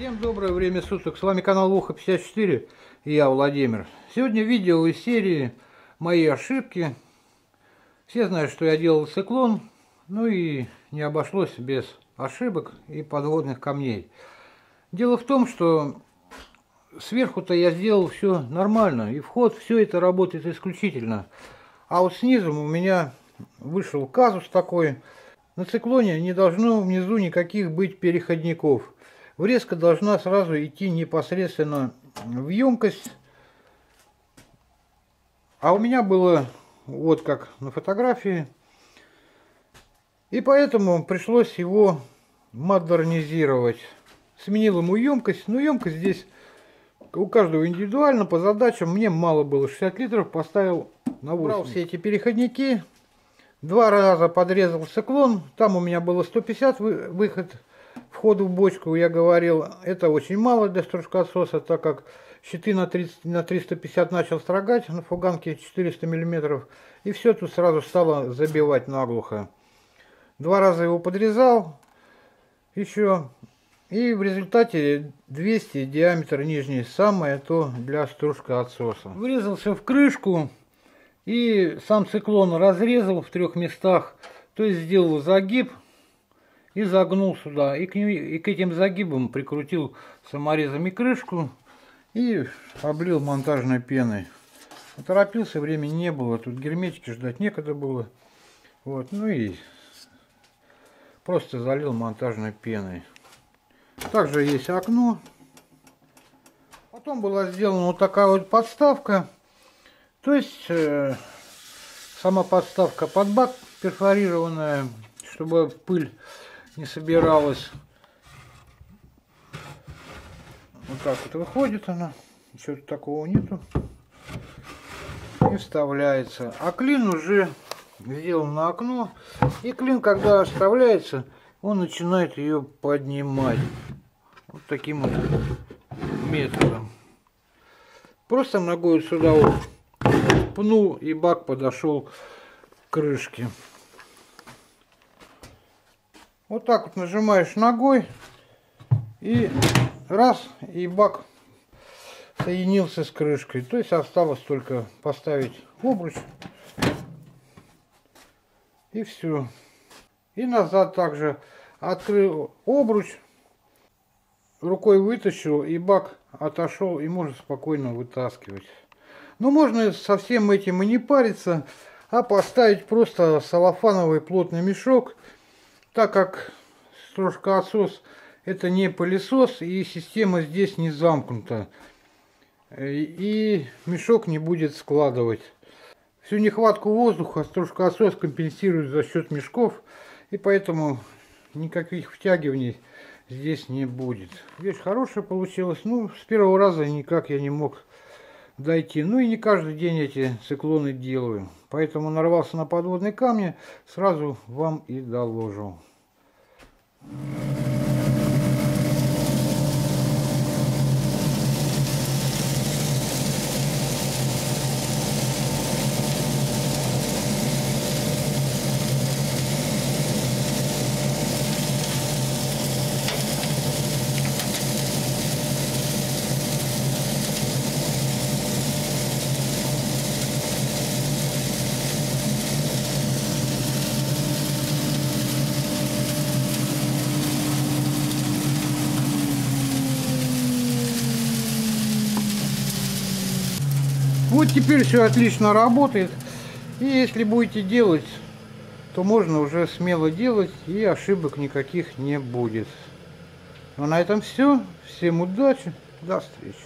Всем доброе время суток, с вами канал Воха 54 и я Владимир. Сегодня видео из серии «Мои ошибки». Все знают, что я делал циклон, ну и не обошлось без ошибок и подводных камней. Дело в том, что сверху-то я сделал все нормально, и вход, все это работает исключительно. А вот снизу у меня вышел казус такой. На циклоне не должно внизу никаких быть переходников. Врезка должна сразу идти непосредственно в емкость. А у меня было вот как на фотографии. И поэтому пришлось его модернизировать. Сменил ему емкость. Но емкость здесь у каждого индивидуально по задачам. Мне мало было 60 литров, поставил на 8. Брал все эти переходники. Два раза подрезал циклон. Там у меня было 150 выход входу в бочку. Я говорил, это очень мало для стружкососа, так как щиты на, 30, на 350 начал строгать на фуганке 400 миллиметров. И все тут сразу стало забивать наглухо. Два раза его подрезал еще. И в результате 200 диаметр нижний, самое то для стружка отсоса. Врезался в крышку и сам циклон разрезал в трех местах, то есть сделал загиб и загнул сюда. И к, и к этим загибам прикрутил саморезами крышку и облил монтажной пеной. Торопился, времени не было, тут герметики ждать некогда было. Вот, ну и просто залил монтажной пеной. Также есть окно. Потом была сделана вот такая вот подставка. То есть э, сама подставка под бак перфорированная, чтобы пыль не собиралась. Вот так вот выходит она. Ничего такого нету. И вставляется. А клин уже сделан на окно. И клин, когда вставляется, он начинает ее поднимать. Вот таким вот методом. Просто ногой сюда вот пнул и бак подошел к крышке. Вот так вот нажимаешь ногой и раз, и бак соединился с крышкой. То есть осталось только поставить обруч и все. И назад также открыл обруч, рукой вытащил, и бак отошел, и можно спокойно вытаскивать. Но можно со всем этим и не париться, а поставить просто салофановый плотный мешок, так как стружкоотсос это не пылесос, и система здесь не замкнута. И мешок не будет складывать. Всю нехватку воздуха стружкоотсос компенсирует за счет мешков, и поэтому никаких втягиваний здесь не будет. Вещь хорошая получилась. Ну, с первого раза никак я не мог дойти. Ну и не каждый день эти циклоны делаю. Поэтому нарвался на подводные камни, сразу вам и доложу. Вот теперь все отлично работает. И если будете делать, то можно уже смело делать и ошибок никаких не будет. Ну, а на этом все. Всем удачи. До встречи.